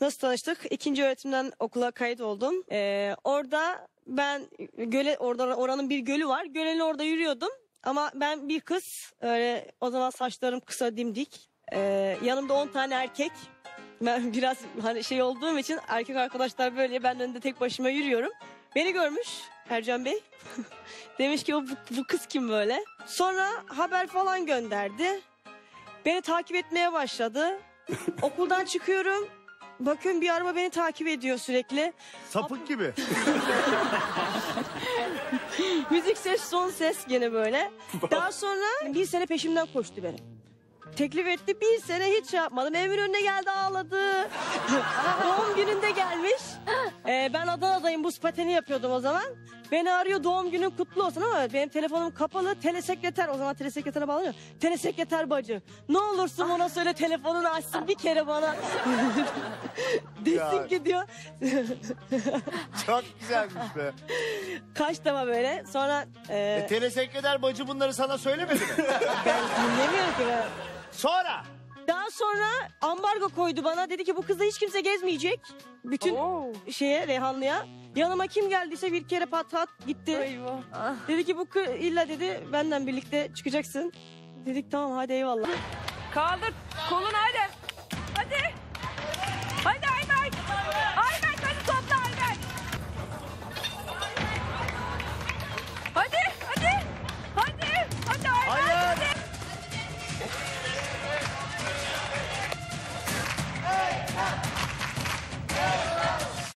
Nasıl tanıştık? İkinci öğretimden okula kayıt oldum. Ee, orada ben göle orada oranın bir gölü var. Gölün orada yürüyordum. Ama ben bir kız öyle o zaman saçlarım kısa dimdik. Ee, yanımda 10 tane erkek. Ben biraz hani şey olduğum için erkek arkadaşlar böyle ben önünde tek başıma yürüyorum. Beni görmüş Ercan Bey. Demiş ki "O bu, bu kız kim böyle? Sonra haber falan gönderdi. Beni takip etmeye başladı. Okuldan çıkıyorum. Bakın bir araba beni takip ediyor sürekli. Sapık gibi. Müzik ses son ses gene böyle. Daha sonra bir sene peşimden koştu benim. Teklif etti bir sene hiç şey yapmadım. Evimin önüne geldi ağladı. doğum gününde gelmiş. Ee, ben Adana'dayım buz pateni yapıyordum o zaman. Beni arıyor doğum günün kutlu olsun ama benim telefonum kapalı. Telesekreter o zaman telesekretere bağlanıyor. Telesekreter bacı. Ne olursun ona söyle telefonunu açsın bir kere bana. Desin ki diyor. Çok güzelmiş be. Kaç defa böyle. Sonra e, E, telesekreter bacı bunları sana söylemedi mi? ben dinlemiyorum ki ben. Sonra. Daha sonra ambargo koydu bana. Dedi ki bu kızla hiç kimse gezmeyecek. Bütün şeye Reyhanlı'ya. Yanıma kim geldiyse bir kere patlat gitti. Dedi ki bu kız illa dedi benden birlikte çıkacaksın. Dedik tamam hadi eyvallah. Kaldır kolunu hadi.